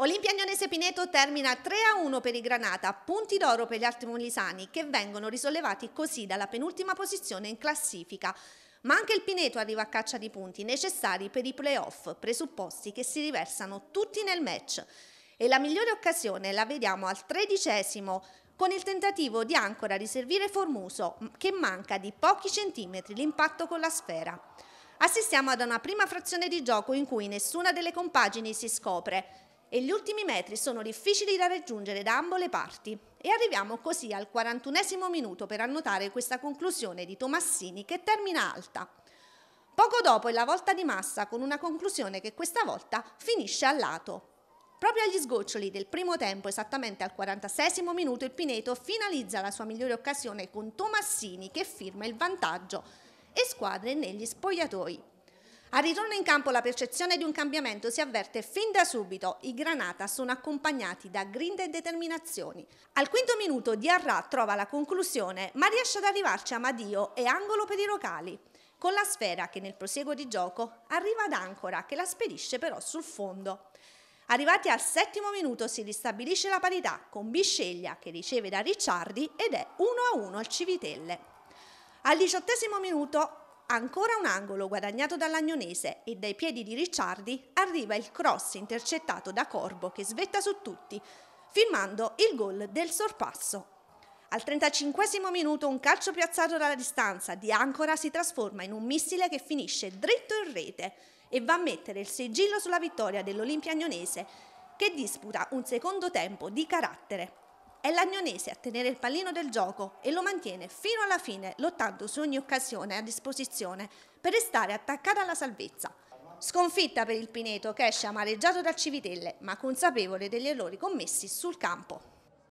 Olimpia Agnonese Pineto termina 3-1 per i Granata, punti d'oro per gli Molisani che vengono risollevati così dalla penultima posizione in classifica. Ma anche il Pineto arriva a caccia di punti necessari per i playoff, presupposti che si riversano tutti nel match. E la migliore occasione la vediamo al tredicesimo con il tentativo di Ancora di servire Formuso che manca di pochi centimetri l'impatto con la sfera. Assistiamo ad una prima frazione di gioco in cui nessuna delle compagini si scopre e gli ultimi metri sono difficili da raggiungere da ambo le parti. E arriviamo così al 41 minuto per annotare questa conclusione di Tomassini che termina alta. Poco dopo è la volta di massa con una conclusione che questa volta finisce a lato. Proprio agli sgoccioli del primo tempo, esattamente al 46 minuto, il Pineto finalizza la sua migliore occasione con Tomassini che firma il vantaggio e squadre negli spogliatoi. Al ritorno in campo la percezione di un cambiamento si avverte fin da subito. I Granata sono accompagnati da grinta e determinazioni. Al quinto minuto Diarra trova la conclusione, ma riesce ad arrivarci a Madio e angolo per i locali. Con la sfera che nel proseguo di gioco arriva ad Ancora che la spedisce però sul fondo. Arrivati al settimo minuto si ristabilisce la parità con Bisceglia che riceve da Ricciardi ed è 1-1 al Civitelle. Al diciottesimo minuto Ancora un angolo guadagnato dall'Agnonese e dai piedi di Ricciardi arriva il cross intercettato da Corbo che svetta su tutti, firmando il gol del sorpasso. Al 35 minuto un calcio piazzato dalla distanza di Ancora si trasforma in un missile che finisce dritto in rete e va a mettere il sigillo sulla vittoria dell'Olimpia Agnonese che disputa un secondo tempo di carattere. È l'Agnonese a tenere il pallino del gioco e lo mantiene fino alla fine, lottando su ogni occasione a disposizione per restare attaccata alla salvezza. Sconfitta per il Pineto che esce amareggiato dal Civitelle, ma consapevole degli errori commessi sul campo.